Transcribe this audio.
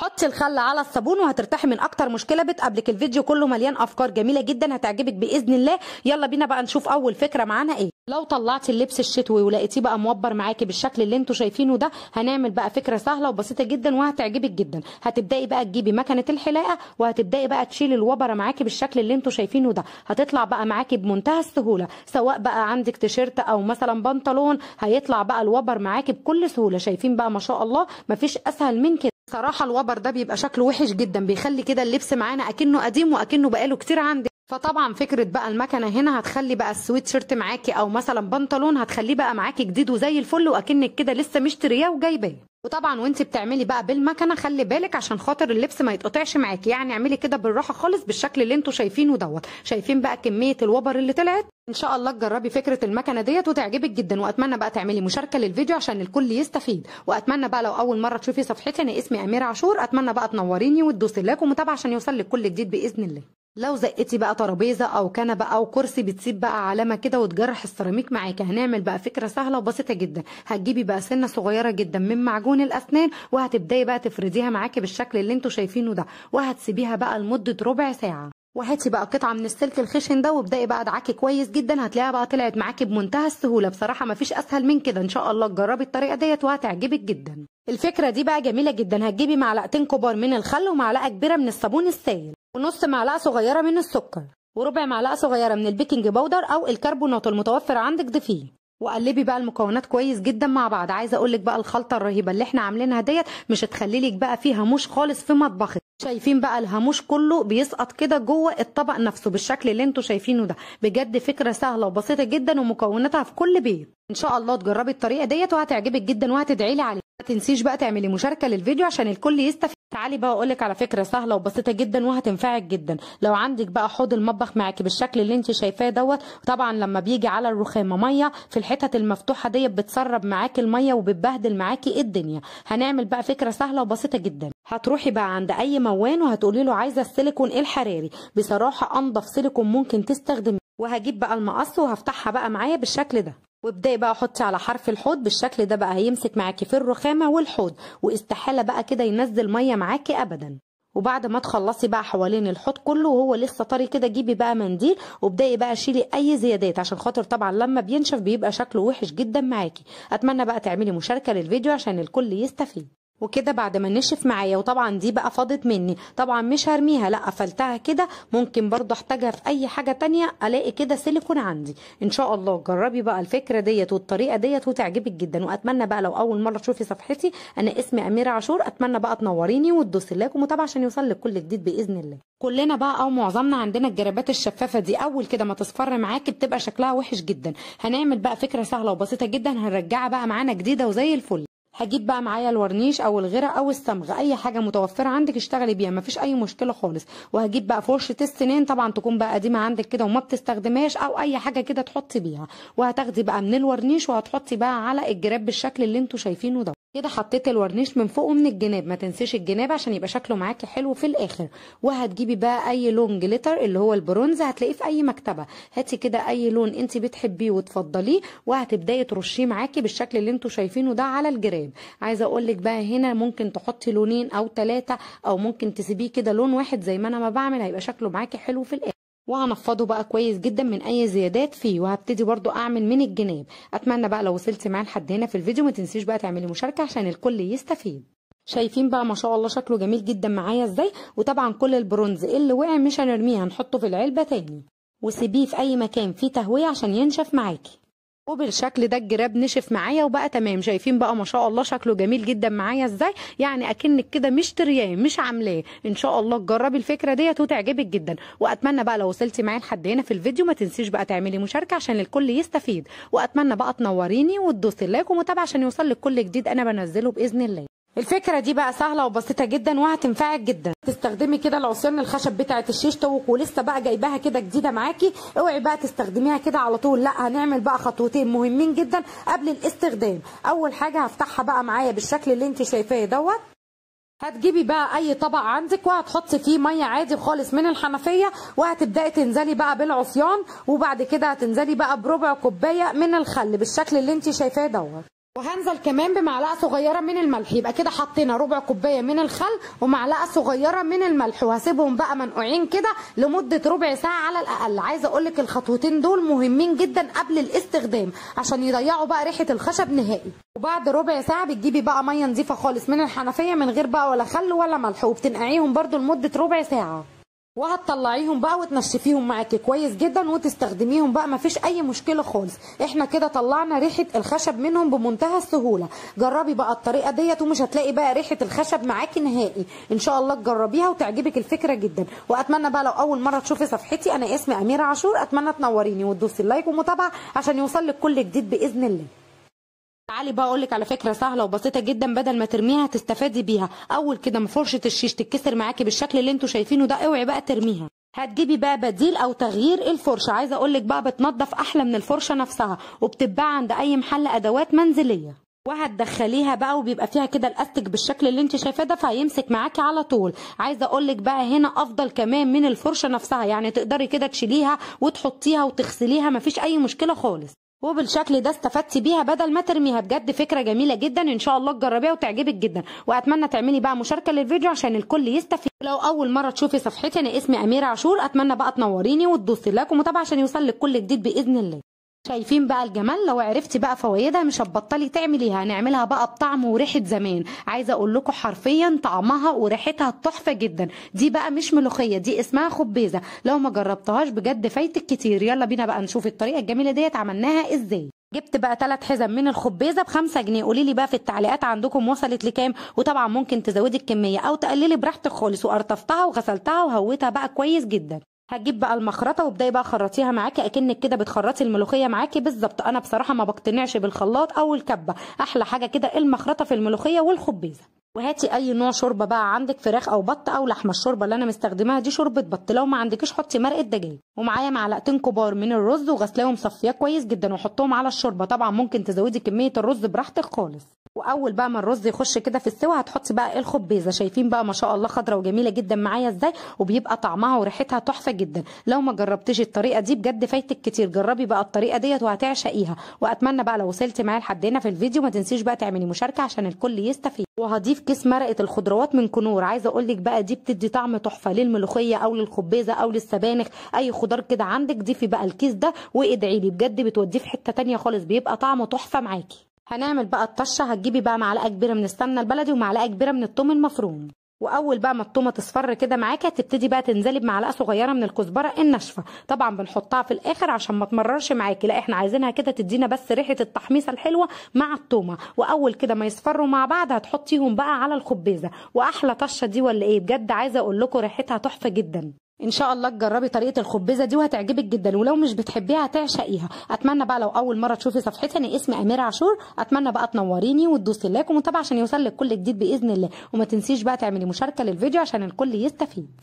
حطي الخل على الصابون وهترتاحي من أكتر مشكلة بتقابلك. الفيديو كله مليان أفكار جميلة جدا هتعجبك بإذن الله. يلا بينا بقى نشوف أول فكرة معانا إيه. لو طلعتي اللبس الشتوي ولقيتيه بقى موبر معاكي بالشكل اللي أنتوا شايفينه ده هنعمل بقى فكرة سهلة وبسيطة جدا وهتعجبك جدا. هتبدأي بقى تجيبي مكنة الحلاقة وهتبدأي بقى تشيلي الوبرة معاكي بالشكل اللي أنتوا شايفينه ده. هتطلع بقى معاكي بمنتهى السهولة. سواء بقى عندك تيشيرت أو مثلا بنطلون هيطلع بقى الوبر معاكي بكل سهولة. شايفين بقى ما شاء الله مفيش أسهل من كده. صراحة الوبر ده بيبقى شكله وحش جدا بيخلي كده اللبس معانا أكنه قديم وأكنه بقاله كتير عندك فطبعا فكرة بقى المكنة هنا هتخلي بقى السويت شيرت معاكي أو مثلا بنطلون هتخليه بقى معاكي جديد وزي الفل وأكنك كده لسه مشترياه وجايباه. وطبعا وانت بتعملي بقى بالمكنة خلي بالك عشان خاطر اللبس ما يتقطعش معاكي. يعني اعملي كده بالراحة خالص بالشكل اللي أنتوا شايفينه دوت. شايفين بقى كمية الوبر اللي طلعت؟ إن شاء الله تجربي فكرة المكنة ديت وتعجبك جدا. وأتمنى بقى تعملي مشاركة للفيديو عشان الكل يستفيد. وأتمنى بقى لو أول مرة تشوفي صفحتي أنا اسمي أميرة عاشور. أتمنى بقى تنوريني وتدوسي like ومتابعة عشان يوصل لك كل جديد بإذن الله. لو زقتي بقى ترابيزة أو كنبة أو كرسي بتسيب بقى علامة كده وتجرح السيراميك معاكي هنعمل بقى فكرة سهلة وبسيطة جدا. هتجيبي بقى سنة صغيرة جدا من معجون الأسنان وهتبدأي بقى تفرديها معاكي بالشكل اللي أنتوا شايفينه ده وهتسيبيها بقى لمدة ربع ساعة. وهاتي بقى قطعة من السلك الخشن ده وابدأي بقى ادعكي كويس جدا. هتلاقيها بقى طلعت معاكي بمنتهى السهولة. بصراحة مفيش أسهل من كده. إن شاء الله تجربي الطريقة ديت وهتعجبك جدا. الفكرة دي بقى جميلة جدا. هتجيبي معلقتين كبار من الخل ومعلقة كبيرة من الصابون السائل ونص معلقة صغيرة من السكر وربع معلقة صغيرة من البيكنج باودر أو الكربونات المتوفر عندك. ضيفيه وقلبي بقى المكونات كويس جدا مع بعض. عايزة أقول لك بقى الخلطة الرهيبة اللي إحنا عاملينها ديت مش هتخلي لك بقى فيه هاموش خالص في مطبخك. شايفين بقى الهاموش كله بيسقط كده جوه الطبق نفسه بالشكل اللي أنتوا شايفينه ده. بجد فكرة سهلة وبسيطة جدا ومكوناتها في كل بيت. إن شاء الله تجربي الطريقة ديت وهتعجبك جدا وهتدعي لي عليها ما تنسيش بقى تعملي مشاركة للفيديو عشان الكل يستفيد. تعالي بقى أقول لك على فكرة سهلة وبسيطة جدا وهتنفعك جدا. لو عندك بقى حوض المطبخ معاكي بالشكل اللي انت شايفاه دوت طبعا لما بيجي على الرخامه مية في الحتت المفتوحة ديت بتسرب معاكي المية وبتبهدل معاكي الدنيا. هنعمل بقى فكرة سهلة وبسيطة جدا. هتروحي بقى عند أي موان وهتقولي له عايزة السيليكون الحراري. بصراحة أنضف سيليكون ممكن تستخدميه وهجيب بقى المقص وهفتحها بقى معايا بالشكل ده. وابدأي بقى حطي على حرف الحوض. بالشكل ده بقى هيمسك معاكي في الرخامة والحوض. واستحالة بقى كده ينزل مية معاكي ابدا. وبعد ما تخلصي بقى حوالين الحوض كله وهو لسه طري كده جيبي بقى منديل وابدأي بقى شيلي أي زيادات عشان خاطر طبعا لما بينشف بيبقى شكله وحش جدا معاكي. أتمنى بقى تعملي مشاركة للفيديو عشان الكل يستفيد. وكده بعد ما نشف معايا. وطبعا دي بقى فاضت مني. طبعا مش هرميها. لا قفلتها كده. ممكن برضه احتاجها في أي حاجة تانية. ألاقي كده سيليكون عندي. إن شاء الله. جربي بقى الفكرة ديت والطريقة ديت وتعجبك جدا. وأتمنى بقى لو أول مرة تشوفي صفحتي أنا اسمي أميرة عاشور. أتمنى بقى تنوريني وتدوسي لايك ومتابعة عشان يوصل لك كل جديد بإذن الله. كلنا بقى أو معظمنا عندنا الجرابات الشفافة دي. أول كده ما تصفر معاكي بتبقى شكلها وحش جدا. هنعمل بقى فكرة سهلة وبسيطة جدا. هنرجعها بقى معانا جديدة وزي الفل. هجيب بقى معايا الورنيش أو الغرا أو الصمغ أي حاجة متوفرة عندك اشتغلي بيها مفيش أي مشكلة خالص. وهجيب بقى فرشة السنان طبعا تكون بقى قديمة عندك كده وما بتستخدمهاش أو أي حاجة كده تحطي بيها. وهتاخدي بقى من الورنيش وهتحطي بقى على الجراب بالشكل اللي أنتوا شايفينه ده. كده حطيت الورنيش من فوق ومن الجناب ما تنسيش الجناب عشان يبقى شكله معاكي حلو في الآخر. وهتجيبي بقى أي لون glitter اللي هو البرونز هتلاقيه في أي مكتبة. هاتي كده أي لون انت بتحبيه وتفضليه وهتبدأي ترشيه معاكي بالشكل اللي أنتوا شايفينه ده على الجراب. عايزة أقول لك بقى هنا ممكن تحطي لونين أو ثلاثة أو ممكن تسيبيه كده لون واحد زي ما أنا ما بعمل هيبقى شكله معاكي حلو في الآخر. وهنفضه بقى كويس جدا من أي زيادات فيه. وهبتدي برضو أعمل من الجناب. أتمنى بقى لو وصلتي معايا لحد هنا في الفيديو ما تنسيش بقى تعملي مشاركة عشان الكل يستفيد. شايفين بقى ما شاء الله شكله جميل جدا معايا إزاي؟ وطبعا كل البرونز اللي وقع مش هنرميه هنحطه في العلبة تاني. وسيبيه في أي مكان فيه تهوية عشان ينشف معاكي. وبالشكل ده الجراب نشف معايا وبقى تمام. شايفين بقى ما شاء الله شكله جميل جدا معايا. إزاي؟ يعني اكنك كده مشترياه مش عاملاه. ان شاء الله تجربي الفكرة ديت وتعجبك جدا. واتمنى بقى لو وصلتي معايا لحد هنا في الفيديو ما تنسيش بقى تعملي مشاركة عشان الكل يستفيد. واتمنى بقى تنوريني وتدوسي like ومتابعة عشان يوصل لك كل جديد أنا بنزله بإذن الله. الفكرة دي بقى سهلة وبسيطة جدا وهتنفعك جدا. تستخدمي كده العصيان الخشب بتاعه الشيش توك ولسه بقى جايباها كده جديدة معاكي اوعي بقى تستخدميها كده على طول. لا هنعمل بقى خطوتين مهمين جدا قبل الاستخدام. أول حاجة هفتحها بقى معايا بالشكل اللي انت شايفاه دوت. هتجيبي بقى أي طبق عندك وهتحطي فيه مية عادي خالص من الحنفية وهتبدأي تنزلي بقى بالعصيان وبعد كده هتنزلي بقى بربع كوباية من الخل بالشكل اللي انت شايفاه دوت. وهنزل كمان بمعلقة صغيرة من الملح. يبقى كده حطينا ربع كوباية من الخل ومعلقة صغيرة من الملح. وهسيبهم بقى منقوعين كده لمدة ربع ساعة على الأقل. عايزة أقول لك الخطوتين دول مهمين جدا قبل الاستخدام عشان يضيعوا بقى ريحة الخشب نهائي. وبعد ربع ساعة بتجيبي بقى مية نظيفة خالص من الحنفية من غير بقى ولا خل ولا ملح. وبتنقعيهم برده لمدة ربع ساعة. وهتطلعيهم بقى وتنشفيهم معاكي. كويس جدا وتستخدميهم بقى مفيش أي مشكلة خالص. إحنا كده طلعنا ريحة الخشب منهم بمنتهى السهولة. جربي بقى الطريقة ديت ومش هتلاقي بقى ريحة الخشب معاكي نهائي. إن شاء الله تجربيها وتعجبك الفكرة جدا. وأتمنى بقى لو أول مرة تشوفي صفحتي أنا اسمي أميرة عاشور. أتمنى تنوريني وتدوسي اللايك ومتابعة عشان يوصلك كل جديد بإذن الله. تعالي بقى أقول لك على فكرة سهلة وبسيطة جدا بدل ما ترميها تستفادي بيها. أول كده ما فرشة الشيش تتكسر معاكي بالشكل اللي أنتوا شايفينه ده اوعي بقى ترميها. هتجيبي بقى بديل أو تغيير الفرشة. عايزة أقول لك بقى بتنضف أحلى من الفرشة نفسها وبتتباع عند أي محل أدوات منزلية. وهتدخليها بقى وبيبقى فيها كده الأستك بالشكل اللي انت شايفاه ده فهيمسك معاكي على طول. عايزة أقول لك بقى هنا أفضل كمان من الفرشة نفسها يعني تقدري كده تشيليها وتحطيها وتغسليها مفيش أي مشكلة خالص. وبالشكل ده استفدتي بيها بدل ما ترميها. بجد فكرة جميلة جدا. إن شاء الله تجربيها وتعجبك جدا. وأتمنى تعملي بقى مشاركة للفيديو عشان الكل يستفيد. لو أول مرة تشوفي صفحتي أنا اسمي أميرة عاشور. أتمنى بقى تنوريني وتدوسي لايك ومتابعة عشان يوصلك كل جديد بإذن الله. شايفين بقى الجمال؟ لو عرفتي بقى فوائدها مش هتبطلي تعمليها. هنعملها بقى بطعم وريحة زمان. عايزة أقول لكم حرفيا طعمها وريحتها تحفة جدا. دي بقى مش ملوخية دي اسمها خبيزة. لو ما جربتهاش بجد فايتك كتير. يلا بينا بقى نشوف الطريقة الجميلة ديت عملناها إزاي. جبت بقى ثلاث حزم من الخبيزة بخمسة جنيه. قولي لي بقى في التعليقات عندكم وصلت لكام؟ وطبعا ممكن تزودي الكمية أو تقللي براحتك خالص. وقرطفتها وغسلتها وهويتها بقى كويس جدا. هتجيب بقى المخرطة وابدأي بقى خرطيها معاكي أكنك كده بتخرطي الملوخية معاكي. بالظبط أنا بصراحة ما بقتنعش بالخلاط أو الكبة. أحلى حاجة كده المخرطة في الملوخية والخبيزة. وهاتي أي نوع شوربة بقى عندك فراخ أو بط أو لحمة. الشوربة اللي أنا مستخدماها دي شوربة بط. لو ما عندكيش حطي مرقة دجاج. ومعايا معلقتين كبار من الرز وغسلاهم صفية كويس جدا وحطهم على الشوربة. طبعا ممكن تزودي كمية الرز براحتك خالص. وأول بقى ما الرز يخش كده في السوا هتحطي بقى الخبيزة. شايفين بقى ما شاء الله خضرة وجميلة جدا معايا إزاي؟ وبيبقى طعمها وريحتها تحفة جدا. لو ما جربتيش الطريقة دي بجد فايتك كتير. جربي بقى الطريقة ديت وهتعشقيها. وأتمنى بقى لو وصلتي معايا لحد هنا في الفيديو ما تنسيش بقى تعملي مشاركة عشان الكل يستفيد. وهضيف كيس مرقة الخضروات من كنور. عايزة أقول لك بقى دي بتدي طعم تحفة للملوخية أو للخبيزة أو للسبانخ. أي خضار كده عندك ضيفي بقى الكيس ده وادعي لي بجد بتوديه في حتة تانية خالص بيبقى طعمه تحفة معاكي. هنعمل بقى الطشة هتجيبي بقى معلقة كبيرة من السمنة البلدي ومعلقة كبيرة من الثوم المفروم. وأول بقى ما الطومه تصفر كده معاكي هتبتدي بقى تنزلي بمعلقة صغيرة من الكزبرة الناشفة. طبعا بنحطها في الآخر عشان ما تمررش معاكي لا إحنا عايزينها كده تدينا بس ريحة التحميصة الحلوة مع الطومه وأول كده ما يصفروا مع بعض هتحطيهم بقى على الخبيزة. وأحلى طشة دي ولا إيه؟ بجد عايزة أقول لكم ريحتها تحفة جدا. إن شاء الله تجربي طريقة الخبزة دي وهتعجبك جدا ولو مش بتحبيها هتعشقيها. أتمنى بقى لو أول مرة تشوفي صفحتي أنا اسمي أميرة عاشور. أتمنى بقى تنوريني وتدوسي لايك ومتابعة عشان يوصلك كل جديد بإذن الله. وما تنسيش بقى تعملي مشاركة للفيديو عشان الكل يستفيد.